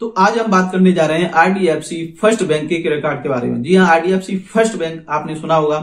तो आज हम बात करने जा रहे हैं आरडीएफसी फ़र्स्ट बैंक के क्रेडिट कार्ड के बारे में। जी हाँ आरडीएफसी फ़र्स्ट बैंक आपने सुना होगा।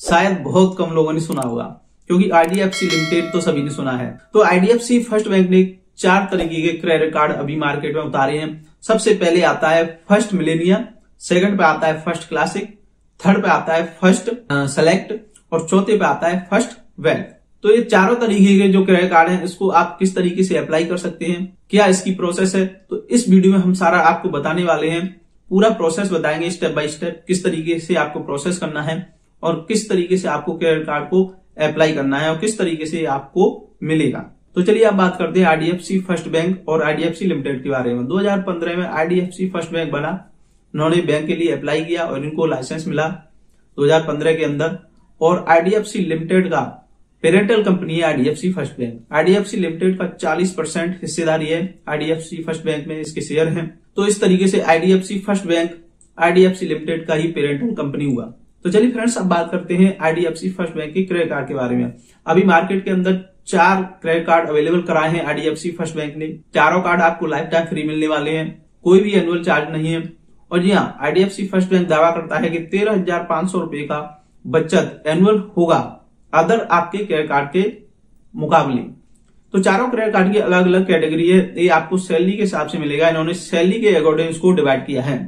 शायद बहुत कम लोगों ने सुना होगा, क्योंकि आरडीएफसी लिमिटेड तो सभी ने सुना है। तो आईडीएफसी फ़र्स्ट बैंक ने चार तरीके के क्रेडिट कार्ड अभी मार्केट में उतारे हैं। सबसे पहले आता है फ़र्स्ट मिलेनियम सेकंड पे आता है फ़र्स्ट क्लासिक, थर्ड पे आता है फ़र्स्ट सेलेक्ट, और चौथे पे आता है फ़र्स्ट वेल्थ। तो ये चारों तरीके के जो क्रेडिट कार्ड हैं, इसको आप किस तरीके से अप्लाई कर सकते हैं, क्या इसकी प्रोसेस है तो इस वीडियो में हम सारा आपको बताने वाले हैं। पूरा प्रोसेस बताएँगे स्टेप बाय स्टेप किस तरीके से आपको प्रोसेस करना है और किस तरीके से आपको क्रेडिट कार्ड को अप्लाई करना है और किस तरीके से आपको मिलेगा। तो चलिए आप बात करते हैं आईडीएफसी फ़र्स्ट बैंक और आईडीएफसी लिमिटेड के बारे में। 2015 में आईडीएफसी फ़र्स्ट बैंक बना उन्होंने बैंक के लिए अप्लाई किया और इनको लाइसेंस मिला। 2015 के अंदर और आईडीएफसी लिमिटेड का पेरेंटल कंपनी है IDFC first bank IDFC limited का 40 परसेंट हिस्सेदारी है। आईडीएफसी फ़र्स्ट बैंक में इसके शेयर हैं। तो इस तरीके से IDFC first bank IDFC limited का ही पेरेंटल कंपनी हुआ। तो चलिए फ्रेंड्स अब बात करते हैं आईडीएफसी फ़र्स्ट बैंक के क्रेडिट कार्ड के बारे में। अभी मार्केट के अंदर चार क्रेडिट कार्ड अवेलेबल कराए हैं आईडीएफसी फ़र्स्ट बैंक ने। चारों कार्ड आपको लाइफ टाइम फ्री मिलने वाले हैं। कोई भी एनुअल चार्ज नहीं है। और जी हाँ आईडीएफसी फ़र्स्ट बैंक दावा करता है कि तेरह हज़ार पाँच सौ का बचत एनुअल होगा। अदर आपके क्रेडिट कार्ड के मुकाबले। तो चारों क्रेडिट कार्ड की अलग अलग कैटेगरी है ये आपको सैलरी के हिसाब से मिलेगा। इन्होंने सैलरी के अकॉर्डिंग इसको डिवाइड किया है।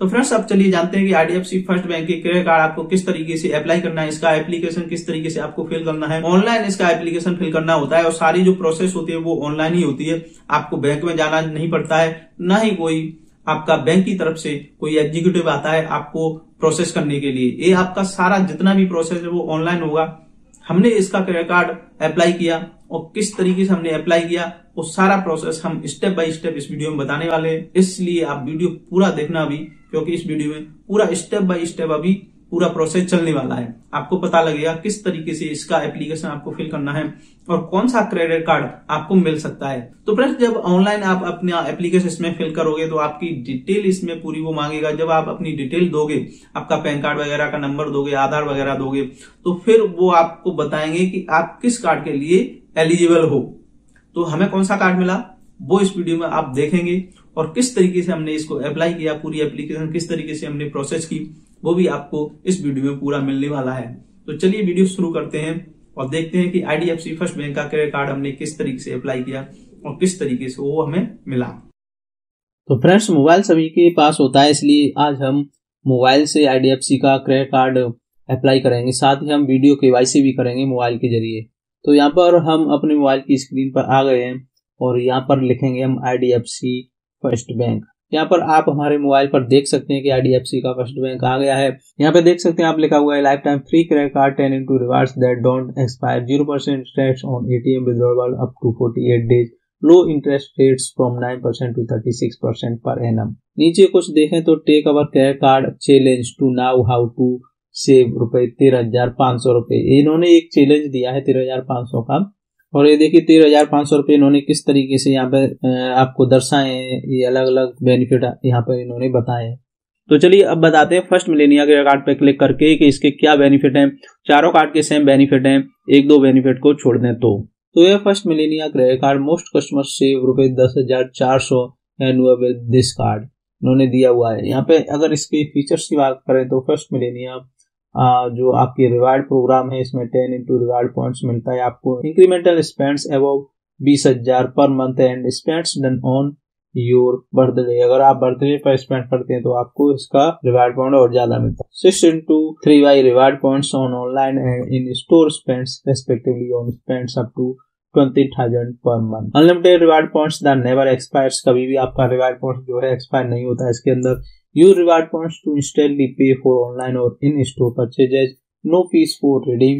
तो फ्रेंड्स अब चलिए जानते हैं कि आईडीएफसी फ़र्स्ट बैंक के क्रेडिट कार्ड आपको किस तरीके से अप्लाई करना है, इसका एप्लीकेशन किस तरीके से आपको फिल करना है। ऑनलाइन इसका एप्लीकेशन फिल करना होता है, और सारी जो प्रोसेस होती है, वो ऑनलाइन ही होती है। आपको बैंक में जाना नहीं पड़ता है, न ही कोई आपका बैंक की तरफ़ से कोई एग्जीक्यूटिव आता है आपको प्रोसेस करने के लिए। ये आपका सारा जितना भी प्रोसेस है, वो ऑनलाइन होगा। हमने इसका क्रेडिट कार्ड अप्लाई किया और किस तरीके से हमने अप्लाई किया, वो सारा प्रोसेस हम स्टेप बाय स्टेप इस वीडियो में बताने वाले हैं। इसलिए आप वीडियो पूरा देखना अभी, क्योंकि इस वीडियो में पूरा स्टेप बाय स्टेप अभी पूरा प्रोसेस चलने वाला है। आपको पता लगेगा किस तरीके से इसका एप्लीकेशन आपको फिल करना है और कौन सा क्रेडिट कार्ड आपको मिल सकता है। तो फ्रेंड्स जब ऑनलाइन आप अपना एप्लीकेशन इसमें फिल करोगे तो आपकी डिटेल इसमें पूरी वो मांगेगा। जब आप अपनी डिटेल दोगे, आपका पैन कार्ड वगैरह का नंबर दोगे, आधार वगैरह दोगे तो फिर वो आपको बताएँगे कि आप किस कार्ड के लिए एलिजिबल हो। तो हमें कौन सा कार्ड मिला? वो इस वीडियो में आप देखेंगे और किस तरीके से हमने इसको अप्लाई किया, पूरी एप्लीकेशन किस तरीके से हमने प्रोसेस की। वो भी आपको इस वीडियो में पूरा मिलने वाला है। तो चलिए वीडियो शुरू करते हैं और देखते हैं कि आईडीएफसी फ़र्स्ट बैंक का क्रेडिट कार्ड हमने किस तरीके से अप्लाई किया और किस तरीके से वो हमें मिला। तो फ्रेंड्स, मोबाइल सभी के पास होता है, इसलिए आज हम मोबाइल से आईडीएफसी का क्रेडिट कार्ड अप्लाई करेंगे। साथ ही हम वीडियो केवाईसी भी करेंगे मोबाइल के ज़रिए। तो यहाँ पर हम अपने मोबाइल की स्क्रीन पर आ गए हैं और यहाँ पर लिखेंगे हम आईडीएफसी फ़र्स्ट बैंक यहाँ पर आप हमारे मोबाइल पर देख सकते हैं कि आईडीएफसी का फ़र्स्ट बैंक आ गया है। यहाँ पे देख सकते हैं आप लिखा हुआ है lifetime free credit card ten into rewards that don't expire zero percent interest on ATM withdrawal up to forty eight days low interest rates from nine percent to thirty six percent per annum नीचे कुछ देखें तो take our credit card challenge to know how to save रुपए तेरह हज़ार पाँच सौ रुपए। इन्होंने एक चैलेंज दिया है तेरह हज़ार पाँच सौ का। और ये देखिए, तेरह हज़ार पाँच सौ रुपये इन्होंने किस तरीके से यहाँ पे आपको दर्शाए हैं, ये अलग अलग बेनिफिट यहाँ पर इन्होंने बताए हैं। तो चलिए, अब बताते हैं फ़र्स्ट मिलेनिया के कार्ड पे क्लिक करके कि इसके क्या बेनिफिट हैं। चारों कार्ड के सेम बेनिफिट हैं, एक दो बेनिफिट को छोड़ दें तो। तो यह first Millennia credit card most customer save रुपए दस हज़ार चार सौ एनुअल दिस कार्ड इन्होंने दिया हुआ है। यहाँ पे अगर इसके फीचर्स की बात करें तो फ़र्स्ट मिलेनिया जो आपकी रिवार्ड प्रोग्राम है, इसमें टेन इंटू रिवार्ड पॉइंट्स मिलता है आपको। इंक्रीमेंटल स्पेंड्स एवो बीस हज़ार per month and spends done on your birthday अगर आप बर्थडे पर स्पेंड करते हैं तो आपको इसका रिवार्ड पॉइंट और ज़्यादा मिलता है। Six into three Y reward points on online and in store spends respectively on spends up to twenty thousand per month unlimited reward points the never expires कभी भी आपका रिवार्ड पॉइंट जो है expire नहीं होता। है इसके अंदर Use reward points to instantly pay for online or in-store purchases. No fees for redeem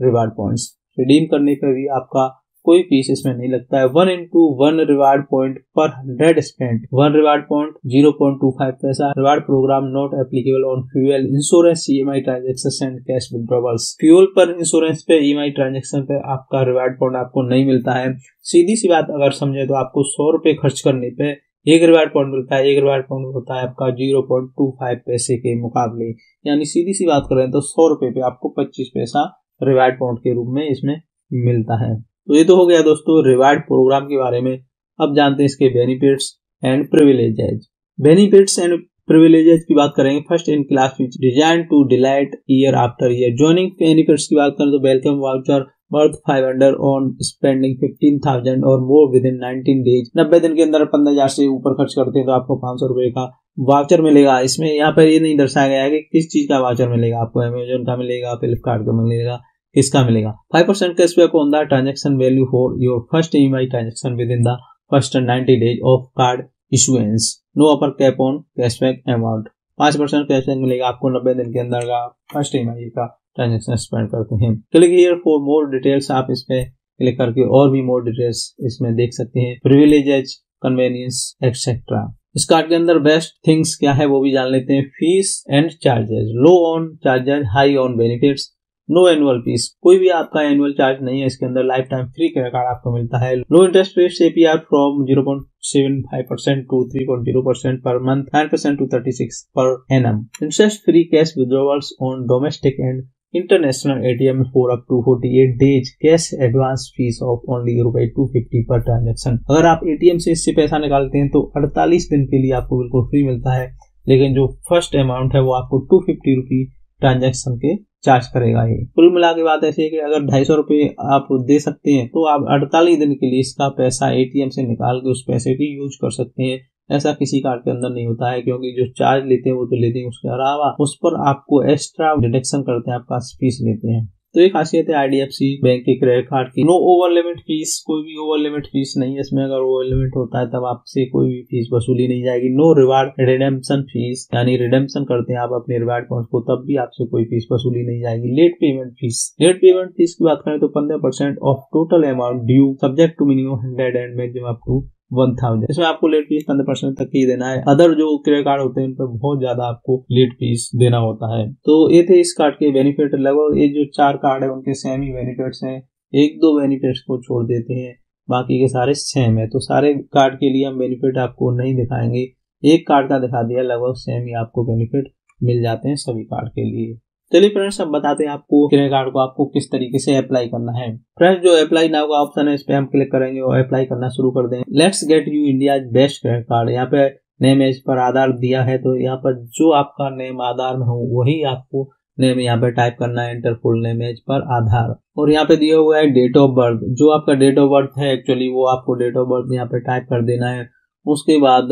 reward points. Redeem करने पर भी आपका कोई फ़ीस इसमें नहीं लगता है। One into one reward point per hundred spend one reward point zero point two five पैसा reward program not applicable on fuel insurance E M I transaction and cash withdrawals fuel पर insurance पे E M I transaction पे आपका reward point आपको नहीं मिलता है। सीधी सी बात अगर समझे तो आपको सौ रुपए खर्च करने पे एक रिवार्ड पॉइंट मिलता है, एक रिवार्ड पॉइंट होता है आपका ज़ीरो पॉइंट टू फाइव पैसे के मुकाबले। यानी सीधी सी बात करें तो सौ रुपए पे आपको पच्चीस पैसा रिवार्ड पॉइंट के रूप में इसमें मिलता है। तो ये तो हो गया दोस्तों रिवार्ड प्रोग्राम के बारे में। अब जानते हैं इसके benefits and privileges benefits and privileges की बात करेंगे। First in class which designed to delight year after year joining benefits की बात करें तो welcome voucher worth 500 on spending 15,000 और मोर विद इन 19 डेज़ नब्बे दिन के अंदर पंद्रह हज़ार से ऊपर खर्च करते हैं तो आपको पाँच सौ रुपए का वाउचर मिलेगा। इसमें यहाँ पर ये नहीं दर्शाया गया है कि किस चीज़ का वाउचर मिलेगा। आपको अमेजोन का मिलेगा फ्लिपकार्ट का मिलेगा किसका मिलेगा। Five percent cashback on the transaction value for your first E M I transaction within the first ninety days of card issuance no upper cap on cashback amount पाँच परसेंट कैशबैक मिलेगा आपको नब्बे दिन के अंदर का फ़र्स्ट ई का। Transaction spend करते हैं। Click here for more details आप इस पे क्लिक करके और भी मोर डिटेल्स इसमें देख सकते हैं। प्रिविलेजेज कन्वेनियंस एक्सेट्रा इस कार्ड के अंदर बेस्ट थिंग्स क्या है वो भी जान लेते हैं। Fees and charges low on charges high on benefits no annual fees कोई भी आपका एनुअल चार्ज नहीं है, इसके अंदर life time free credit card आपको मिलता है। Low interest rate APR from zero point seven five percent to three point zero percent per month nine percent to thirty six per annum interest free cash withdrawals on domestic and international ATM for up to forty eight days cash advance fees of only रुपए two fifty per transaction अगर आप ATM से इससे पैसा निकालते हैं तो अड़तालीस दिन के लिए आपको बिल्कुल फ्री मिलता है। लेकिन जो फ़र्स्ट अमाउंट है, वो आपको टू फिफ्टी रुपी ट्रांजेक्शन के चार्ज करेगा ये। कुल मिला के बात ऐसी है कि अगर ढाई सौ रुपये आप दे सकते हैं तो आप अड़तालीस दिन के लिए इसका पैसा एटीएम से निकाल के उस पैसे की यूज़ कर सकते हैं। ऐसा किसी कार्ड के अंदर नहीं होता है, क्योंकि जो चार्ज लेते हैं वो तो लेते हैं उसके अलावा, उस पर आपको एक्स्ट्रा डिडक्शन करते हैं, आपका फ़ीस लेते हैं। तो एक खासियत है आईडीएफसी बैंक के क्रेडिट कार्ड की। नो ओवर लिमिट फ़ीस कोई भी ओवर लिमिट फ़ीस नहीं है इसमें। अगर ओवर लिमिट होता है, तब आपसे कोई भी फ़ीस वसूली नहीं जाएगी। नो रिवार्ड रिडेम्पशन फ़ीस यानी रिडेम्पशन करते हैं आप अपने रिवार्ड पॉइंट को, तब भी आपसे कोई फ़ीस वसूली नहीं जाएगी। Late payment fees late payment fees की बात करें तो पंद्रह percent of total amount due subject to minimum hundred and maximum up to one thousand इसमें आपको लेट फ़ीस पंद्रह परसेंट तक ही देना है। अदर जो क्रेडिट कार्ड होते हैं, उन पर बहुत ज़्यादा आपको लेट फ़ीस देना होता है। तो ये थे इस कार्ड के बेनिफिट लगभग ये जो चार कार्ड है, उनके सेम ही बेनिफिट्स हैं। एक दो बेनिफिट्स को छोड़ देते हैं। बाकी के सारे सेम है। तो सारे कार्ड के लिए हम बेनिफिट आपको नहीं दिखाएँगे। एक कार्ड का दिखा दिया, लगभग सेम ही आपको बेनिफिट मिल जाते हैं सभी कार्ड के लिए। चलिए फ्रेंड्स अब बताते हैं आपको क्रेडिट कार्ड को आपको किस तरीके से अप्लाई करना है। फ्रेंड्स जो अप्लाई नाउ का ऑप्शन है, इस पे हम क्लिक करेंगे और अप्लाई करना शुरू कर देंगे let's get you India best credit card यहाँ पे नेम एज पर आधार दिया है तो यहाँ पर जो आपका नेम आधार में हो, वही आपको नेम यहाँ पे टाइप करना है। Inter full name as per आधार। और यहाँ पे दिया हुआ है डेट ऑफ़ बर्थ जो आपका डेट ऑफ़ बर्थ है एक्चुअली वो आपको डेट ऑफ़ बर्थ यहाँ पे टाइप कर देना है। उसके बाद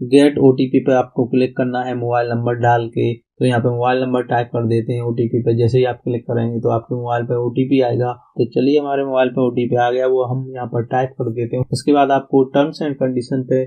गेट ओटीपी पे आपको क्लिक करना है मोबाइल नंबर डाल के। तो यहाँ पे मोबाइल नंबर टाइप कर देते हैं ओटीपी पे। जैसे ही आप क्लिक करेंगे तो आपके मोबाइल पे ओटीपी आएगा। तो चलिए हमारे मोबाइल पे ओटीपी आ गया। वो हम यहाँ पर टाइप कर देते हैं। उसके बाद आपको टर्म्स एंड कंडीशन पे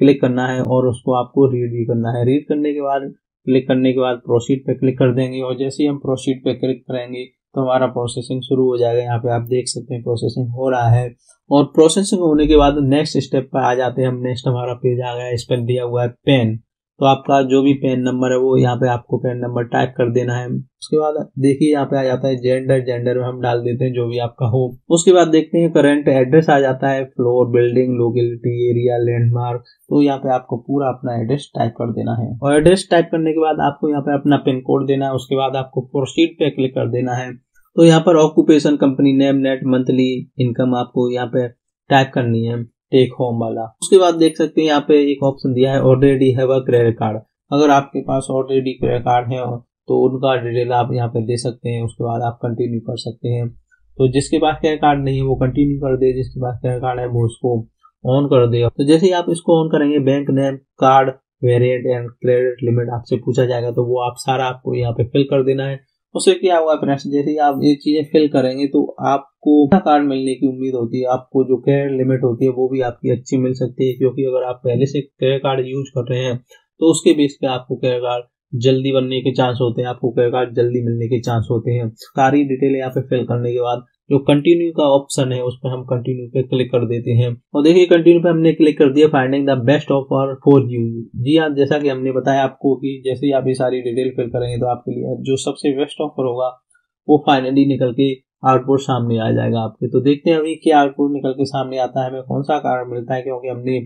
क्लिक करना है और उसको आपको रीड भी करना है। रीड करने के बाद, क्लिक करने के बाद प्रोसीड पे क्लिक कर देंगे और जैसे ही हम प्रोसीड पे क्लिक करेंगे तो हमारा प्रोसेसिंग शुरू हो जाएगा। यहाँ पे आप देख सकते हैं प्रोसेसिंग हो रहा है। और प्रोसेसिंग होने के बाद नेक्स्ट स्टेप पर आ जाते हैं। हम नेक्स्ट हमारा पेज आ गया। इस पर दिया हुआ है पेन तो आपका जो भी पेन नंबर है वो यहाँ पे आपको पेन नंबर टाइप कर देना है। उसके बाद देखिए यहाँ पे आ जाता है जेंडर जेंडर में हम डाल देते हैं जो भी आपका हो। उसके बाद देखते हैं करंट एड्रेस आ जाता है floor building locality area landmark तो यहाँ पे आपको पूरा अपना एड्रेस टाइप कर देना है। और एड्रेस टाइप करने के बाद आपको यहाँ पे अपना पिन कोड देना है। उसके बाद आपको प्रोसीड पे क्लिक कर देना है। तो यहाँ पर occupation company name net monthly income आपको यहाँ पे टाइप करनी है। टेक होम वाला। उसके बाद देख सकते हैं यहाँ पे एक ऑप्शन दिया है ऑलरेडी है वह क्रेडिट कार्ड अगर आपके पास ऑलरेडी क्रेडिट कार्ड है तो उनका डिटेल आप यहाँ पे दे सकते हैं, उसके बाद आप कंटिन्यू कर सकते हैं। तो जिसके पास क्रेडिट कार्ड नहीं है, वो कंटिन्यू कर दे, जिसके पास क्रेडिट कार्ड है, वो उसको ऑन कर दे। तो जैसे ही आप इसको ऑन करेंगे bank name card variant and credit limit आपसे पूछा जाएगा तो वो आप सारा आपको यहाँ पे फिल कर देना है। उससे क्या हुआ फ्रेंड्स जैसे ही आप ये चीज़ें फिल करेंगे तो आपको कार्ड मिलने की उम्मीद होती है, आपको जो क्रेडिट लिमिट होती है वो भी आपकी अच्छी मिल सकती है, क्योंकि अगर आप पहले से क्रेडिट कार्ड यूज़ कर रहे हैं तो उसके बेस पे आपको क्रेडिट कार्ड जल्दी बनने के चांस होते हैं, आपको क्रेडिट कार्ड जल्दी मिलने के चांस होते हैं। सारी डिटेल यहाँ पे फिल करने के बाद जो कंटिन्यू का ऑप्शन है, उस पर हम कंटिन्यू पे क्लिक कर देते हैं। और देखिए कंटिन्यू पे हमने क्लिक कर दिया finding the best offer for you जी हाँ जैसा कि हमने बताया आपको कि जैसे ही आप ये सारी डिटेल फिल करेंगे तो आपके लिए जो सबसे बेस्ट ऑफ़र होगा, वो फाइनली निकल के आउटपुट सामने आ जाएगा आपके। तो देखते हैं अभी क्या आउटपुट निकल के सामने आता है। हमें कौन सा कार्ड मिलता है क्योंकि हमने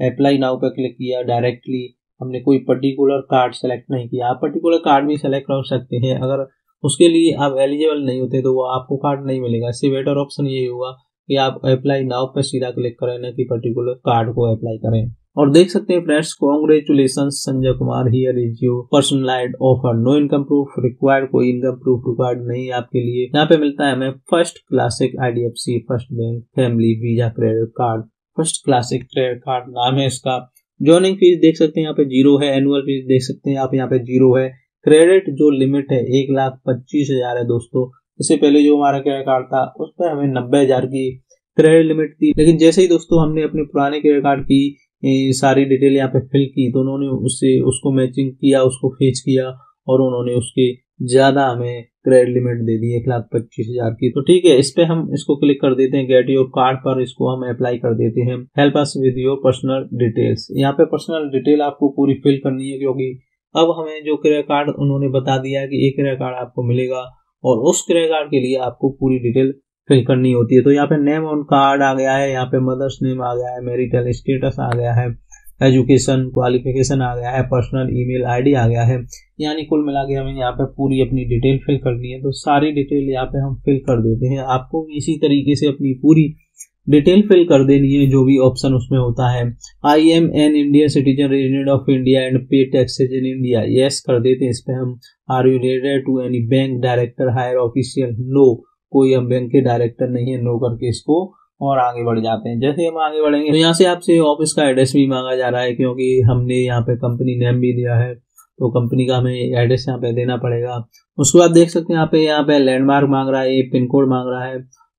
अप्लाई नाउ पर क्लिक किया डायरेक्टली हमने कोई पर्टिकुलर कार्ड सेलेक्ट नहीं किया। आप पर्टिकुलर कार्ड भी सेलेक्ट कर सकते हैं। अगर उसके लिए आप एलिजिबल नहीं होते तो वो आपको कार्ड नहीं मिलेगा। इससे बेटर ऑप्शन यही होगा कि आप अप्लाई नाउ पर सीधा क्लिक करें, ना कि पर्टिकुलर कार्ड को अप्लाई करें। और देख सकते हैं friends congratulation Sanjay Kumar here is your personalised offer no income proof required कोई इनकम प्रूफ रिक्वायर्ड नहीं आपके लिए। यहाँ पे मिलता है हमें first classic IDFC first bank family Visa credit card first classic credit card नाम है इसका। ज्वाइनिंग फ़ीस देख सकते हैं यहाँ पे ज़ीरो है एनुअल फ़ीस देख सकते हैं आप यहाँ पे ज़ीरो है। क्रेडिट जो लिमिट है, एक लाख पच्चीस हज़ार है दोस्तों। इससे पहले जो हमारा क्रेडिट कार्ड था, उस पर हमें नब्बे हज़ार की क्रेडिट लिमिट थी। लेकिन जैसे ही दोस्तों हमने अपने पुराने क्रेडिट कार्ड की सारी डिटेल यहाँ पे फिल की तो उन्होंने उससे, उसको मैचिंग किया, उसको फेच किया और उन्होंने उसके ज़्यादा हमें क्रेडिट लिमिट दे दी एक लाख पच्चीस हज़ार की। तो ठीक है, इस पे हम इसको क्लिक कर देते हैं गेट योर कार्ड पर इसको हम अप्लाई कर देते हैं। Help us with your personal details यहाँ पे पर्सनल डिटेल आपको पूरी फिल करनी है क्योंकि अब हमें जो क्रेडिट कार्ड उन्होंने बता दिया कि एक क्रेडिट कार्ड आपको मिलेगा और उस क्रेडिट कार्ड के लिए आपको पूरी डिटेल फिल करनी होती है। तो यहाँ पे नेम ऑन कार्ड आ गया है, यहाँ पे मदर्स नेम आ गया है मेरिटल स्टेटस आ गया है एजुकेशन क्वालिफिकेशन आ गया है पर्सनल ईमेल आईडी आ गया है। यानी कुल मिला के हमें यहाँ पे पूरी अपनी डिटेल फिल करनी है। तो सारी डिटेल यहाँ पे हम फिल कर देते हैं। आपको इसी तरीके से अपनी पूरी डिटेल फिल कर देनी है, जो भी ऑप्शन उसमें होता है। I am an Indian citizen resident of India and pay taxes in India yes कर देते हैं इस पर हम। Are you related to any bank director higher official no कोई हम बैंक के डायरेक्टर नहीं है नो करके इसको और आगे बढ़ जाते हैं। जैसे हम आगे बढ़ेंगे तो यहाँ से आपसे ऑफ़िस का एड्रेस भी मांगा जा रहा है क्योंकि हमने यहाँ पे कंपनी नेम भी दिया है तो कंपनी का हमें एड्रेस यहाँ पे देना पड़ेगा। उसके बाद देख सकते हैं यहाँ पे यहाँ पे लैंडमार्क मांग रहा है पिन कोड मांग रहा है।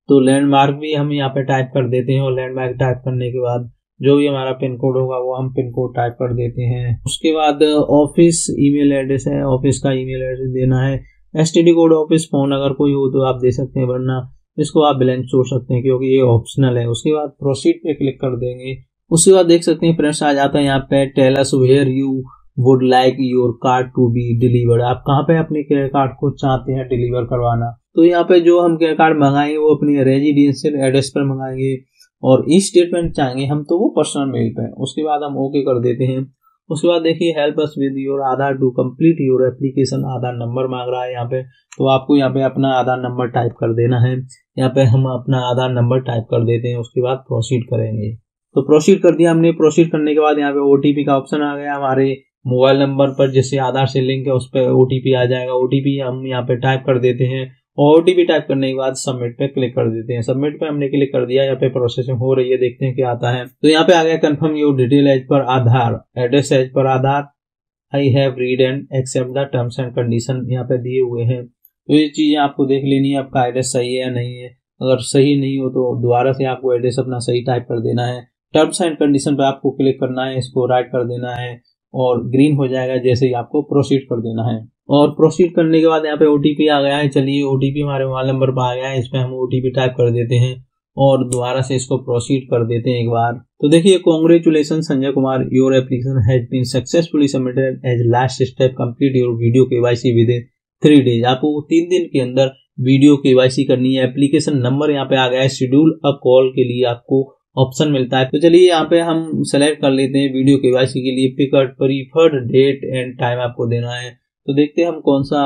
तो लैंडमार्क भी हम यहाँ पे टाइप कर देते हैं और लैंडमार्क टाइप करने के बाद जो भी हमारा पिन कोड होगा, वो हम पिन कोड टाइप कर देते हैं। उसके बाद ऑफ़िस ईमेल एड्रेस है ऑफ़िस का ईमेल एड्रेस देना है। एसटीडी कोड ऑफ़िस फ़ोन अगर कोई हो तो आप दे सकते हैं, वरना इसको आप ब्लैंक छोड़ सकते हैं क्योंकि ये ऑप्शनल है। उसके बाद प्रोसीड पे क्लिक कर देंगे। उसके बाद देख सकते हैं फ्रेंड्स आ जाता है यहाँ पे tells where you would like your card to be delivered आप कहाँ पे अपने क्रेडिट कार्ड को चाहते हैं डिलीवर करवाना? तो यहाँ पे जो हम क्रेडिट कार्ड मंगाएँगे, वो अपनी रेजिडेंशियल एड्रेस पर मंगाएँगे और ई स्टेटमेंट चाहेंगे हम तो वो पर्सनल मेल पे। उसके बाद हम ओके कर देते हैं। उसके बाद देखिए help us with your Aadhaar to complete your application Aadhaar number मांग रहा है यहाँ पे। तो आपको यहाँ पे अपना आधार नंबर टाइप कर देना है। यहाँ पे हम अपना आधार नंबर टाइप कर देते हैं, उसके बाद प्रोसीड करेंगे। तो प्रोसीड कर दिया हमने। प्रोसीड करने के बाद यहाँ पे ओटीपी का ऑप्शन आ गया हमारे मोबाइल नंबर पर जैसे आधार से लिंक है, उस पर ओटीपी आ जाएगा। ओटीपी हम यहाँ पे टाइप कर देते हैं। और ओटीपी टाइप करने के बाद सबमिट पे क्लिक कर देते हैं। सबमिट पे हमने क्लिक कर दिया, यहाँ पे प्रोसेसिंग हो रही है, देखते हैं क्या आता है। तो यहाँ पे आ गया confirm your detail as per Aadhaar address as per Aadhaar. I have read and accept the terms and condition यहाँ पे दिए हुए हैं। तो ये चीज़ें आपको देख लेनी है, आपका एड्रेस सही है या नहीं है। अगर सही नहीं हो तो दोबारा से आपको एड्रेस अपना सही टाइप कर देना है। टर्म्स एंड कंडीशन पे आपको क्लिक करना है, इसको राइट कर देना है और ग्रीन हो जाएगा जैसे ही आपको प्रोसीड कर देना है। और प्रोसीड करने के बाद यहाँ पे ओटीपी आ गया है। चलिए ओटीपी हमारे मोबाइल नंबर पर आ गया है। इस पर हम ओटीपी टाइप कर देते हैं और दोबारा से इसको प्रोसीड कर देते हैं एक बार। तो देखिए congratulation Sanjay Kumar. Your application has been successfully submitted as last step complete your video K Y C with three days आपको तीन दिन के अंदर वीडियो के वाई करनी है। एप्लीकेशन नंबर यहाँ पे आ गया है। शेड्यूल अ कॉल के लिए आपको ऑप्शन मिलता है। तो चलिए, यहाँ पे हम सेलेक्ट कर लेते हैं वीडियो के वाई के लिए। Pick a preferred date and time आपको देना है। तो देखते हैं हम कौन सा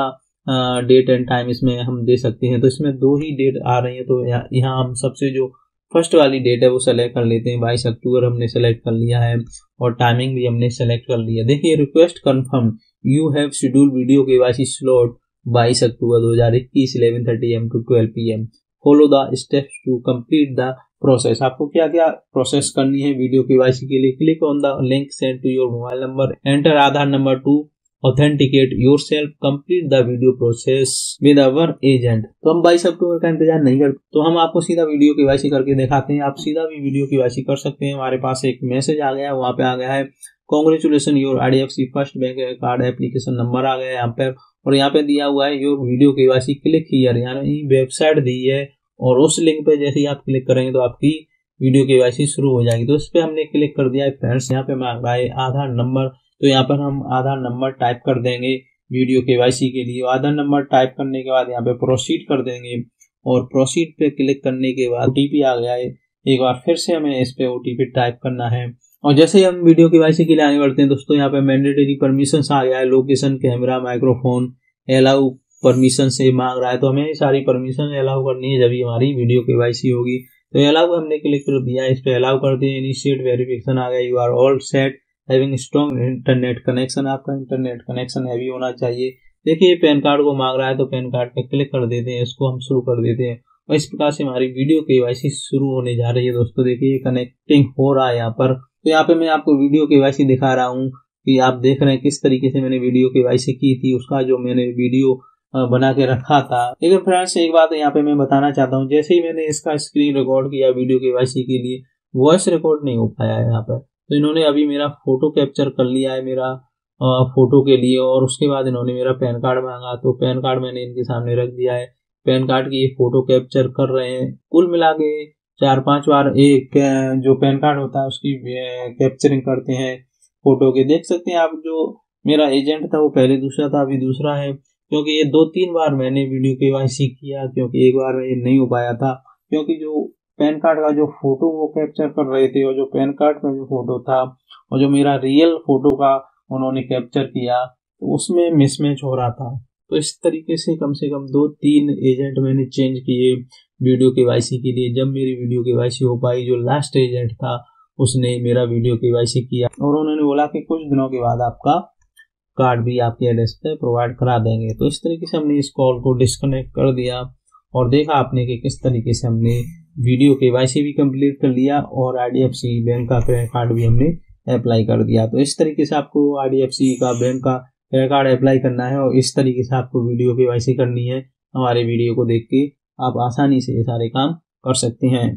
डेट एंड टाइम इसमें हम दे सकते हैं। तो इसमें दो ही डेट आ रही है तो यहाँ हम सबसे जो फ़र्स्ट वाली डेट है, वो सेलेक्ट कर लेते हैं। बाईस अक्टूबर हमने सेलेक्ट कर लिया है और टाइमिंग भी हमने सेलेक्ट कर लिया देखिए request confirm you have schedule video K Y slot बाईस अक्टूबर दो हज़ार इक्कीस eleven thirty AM to twelve P M follow the steps to complete the process आपको क्या क्या प्रोसेस करनी है वीडियो के वाई के लिए? Click on the link send to your mobile number enter Aadhaar number to authenticate yourself complete the video process with our agent तो हम बाईस अक्टूबर का इंतज़ार नहीं करते तो हम आपको सीधा वीडियो की वाई करके दिखाते हैं। आप सीधा भी वीडियो की वाई कर सकते हैं। हमारे पास एक मैसेज आ गया है, वहाँ पे आ गया है। Congratulation your C first bank card application number आ गया है यहाँ पर। और यहाँ पे दिया हुआ है your video K Y click here यानी वेबसाइट दी है और उस लिंक पे जैसे ही आप क्लिक करेंगे तो आपकी वीडियो के वाई शुरू हो जाएगी। तो इस पर हमने क्लिक कर दिया है फ्रेंड्स यहाँ पे मांग रहा है आधार नंबर तो यहाँ पर हम आधार नंबर टाइप कर देंगे वीडियो के के लिए। आधार नंबर टाइप करने के बाद यहाँ पे प्रोसीड कर देंगे और प्रोसीड पे क्लिक करने के बाद ओटीपी आ गया है। एक बार फिर से हमें इस पे ओटीपी टाइप करना है। और जैसे ही हम वीडियो के वाई के लिए आगे बढ़ते हैं, दोस्तों, यहाँ पे मैंडेटरी परमिशन आ गया है। Location camera microphone allow permission से मांग रहा है। तो हमें सारी परमिशन अलाउ करनी है जब हमारी वीडियो के होगी। तो अलाउ हमने क्लिक कर दिया इस पर अलाउ कर दिया इनिशिएट वेरिफिकेशन आ गया। You are all set having strong internet connection आपका इंटरनेट कनेक्शन हैवी होना चाहिए। देखिए पैन कार्ड को मांग रहा है तो पैन कार्ड पे क्लिक कर देते हैं, इसको हम शुरू कर देते हैं। और इस प्रकार से हमारी वीडियो के वाई शुरू होने जा रही है दोस्तों। देखिए कनेक्टिंग हो रहा है यहाँ पर। तो यहाँ पे मैं आपको वीडियो के वाई दिखा रहा हूँ कि आप देख रहे हैं किस तरीके से मैंने वीडियो के वाई की थी, उसका जो मैंने वीडियो बना के रखा था। लेकिन फ्रेंड्स, एक बात यहाँ पे मैं बताना चाहता हूँ। जैसे ही मैंने इसका स्क्रीन रिकॉर्ड किया वीडियो के वाई के लिए वॉइस रिकॉर्ड नहीं हो पाया यहाँ पर। तो इन्होंने अभी मेरा फ़ोटो कैप्चर कर लिया है मेरा फ़ोटो के लिए और उसके बाद इन्होंने मेरा पैन कार्ड मांगा। तो पैन कार्ड मैंने इनके सामने रख दिया है। पैन कार्ड की फ़ोटो कैप्चर कर रहे हैं। कुल मिला के चार पाँच बार एक जो पैन कार्ड होता है उसकी कैप्चरिंग करते हैं फ़ोटो के। देख सकते हैं आप जो मेरा एजेंट था वो पहले दूसरा था, अभी दूसरा है। क्योंकि ये दो तीन बार मैंने वीडियो के वाई किया, क्योंकि एक बार ये नहीं हो पाया था। क्योंकि जो पैन कार्ड का जो फ़ोटो वो कैप्चर कर रहे थे और जो पैन कार्ड का जो फ़ोटो था और जो मेरा रियल फ़ोटो का उन्होंने कैप्चर किया तो उसमें मिसमैच हो रहा था। तो इस तरीके से कम से कम दो तीन एजेंट मैंने चेंज किए वीडियो के वाई के लिए। जब मेरी वीडियो के वाई हो पाई, जो लास्ट एजेंट था, उसने मेरा वीडियो के वाई किया और उन्होंने बोला कि कुछ दिनों के बाद आपका कार्ड भी आपके एड्रेस पे प्रोवाइड करा देंगे। तो इस तरीके से हमने इस कॉल को डिस्कनेक्ट कर दिया और देखा आपने कि किस तरीके से हमने वीडियो के वाई भी कंप्लीट कर लिया और आईडीएफसी बैंक का क्रेडिट कार्ड भी हमने अप्लाई कर दिया। तो इस तरीके से आपको आईडीएफसी का बैंक का क्रेडिट कार्ड अप्लाई करना है और इस तरीके से आपको वीडियो के वाई करनी है हमारे वीडियो को देख के आप आसानी से ये सारे काम कर सकते हैं।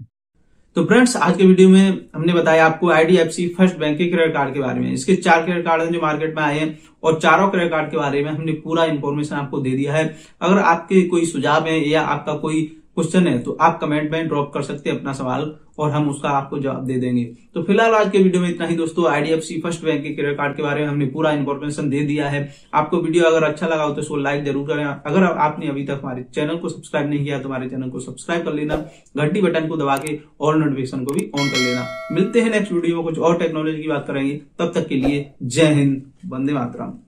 तो फ्रेंड्स आज के वीडियो में हमने बताया आपको आईडीएफसी फ़र्स्ट बैंक के क्रेडिट कार्ड के बारे में। इसके चार क्रेडिट कार्ड जो मार्केट में आए हैं और चारों क्रेडिट कार्ड के बारे में हमने पूरा इन्फॉर्मेशन आपको दे दिया है। अगर आपके कोई सुझाव है या आपका कोई क्वेश्चन है तो आप कमेंट में ड्रॉप कर सकते हैं अपना सवाल और हम उसका आपको जवाब दे देंगे। तो फ़िलहाल आज के वीडियो में इतना ही दोस्तों आईडीएफसी फ़र्स्ट बैंक के क्रेडिट कार्ड के बारे में हमने पूरा इन्फॉर्मेशन दे दिया है। आपको वीडियो अगर अच्छा लगा हो तो इसको लाइक ज़रूर करें। अगर आपने अभी तक हमारे चैनल को सब्सक्राइब नहीं किया तो हमारे चैनल को सब्सक्राइब कर लेना, घंटी बटन को दबा के और नोटिफिकेशन को भी ऑन कर लेना। मिलते हैं नेक्स्ट वीडियो में कुछ और टेक्नोलॉजी की बात करेंगे। तब तक के लिए जय हिंद, वंदे मातरम।